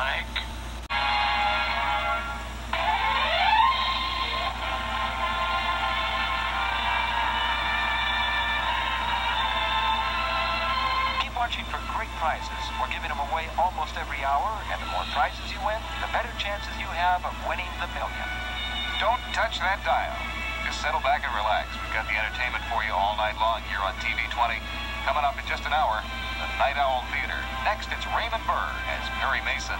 Keep watching for great prizes. We're giving them away almost every hour, and the more prizes you win, the better chances you have of winning the million. Don't touch that dial. Just settle back and relax. We've got the entertainment for you all night long here on TV 20. Coming up in just an hour the Night Owl Theater. Next, it's Raymond Burr as Perry Mason.